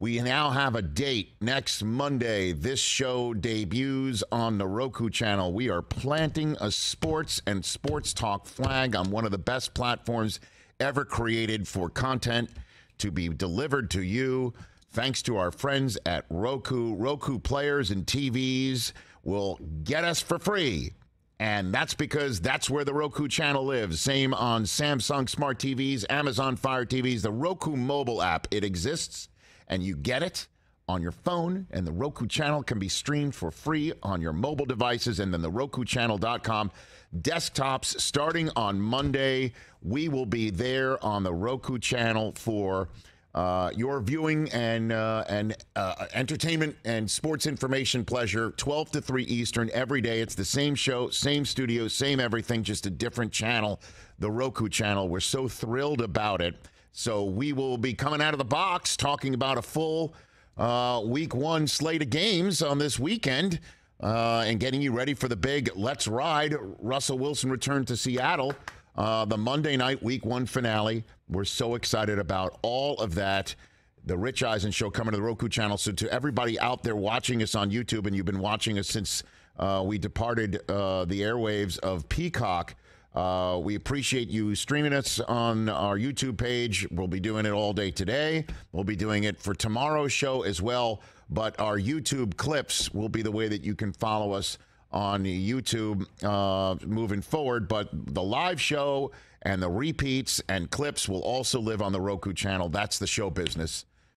We now have a date next Monday. This show debuts on the Roku channel. We are planting a sports and sports talk flag on one of the best platforms ever created for content to be delivered to you. Thanks to our friends at Roku. Roku players and TVs will get us for free. And that's because that's where the Roku channel lives. Same on Samsung Smart TVs, Amazon Fire TVs, the Roku mobile app. It exists and you get it on your phone, and the Roku channel can be streamed for free on your mobile devices, and then the RokuChannel.com desktops starting on Monday. We will be there on the Roku channel for. Uh, your viewing and uh, and uh, entertainment and sports information pleasure 12 to 3 eastern every day it's the same show same studio same everything just a different channel the roku channel we're so thrilled about it so we will be coming out of the box talking about a full uh, week one slate of games on this weekend uh, and getting you ready for the big Let's Ride. Russell Wilson returned to Seattle. Uh, the Monday night week one finale. We're so excited about all of that. The Rich Eisen show coming to the Roku channel. So, to everybody out there watching us on YouTube, and you've been watching us since uh, we departed uh, the airwaves of Peacock, uh, we appreciate you streaming us on our YouTube page. We'll be doing it all day today. We'll be doing it for tomorrow's show as well. But our YouTube clips will be the way that you can follow us on YouTube uh, moving forward. But the live show and the repeats and clips will also live on the Roku channel. That's the show business.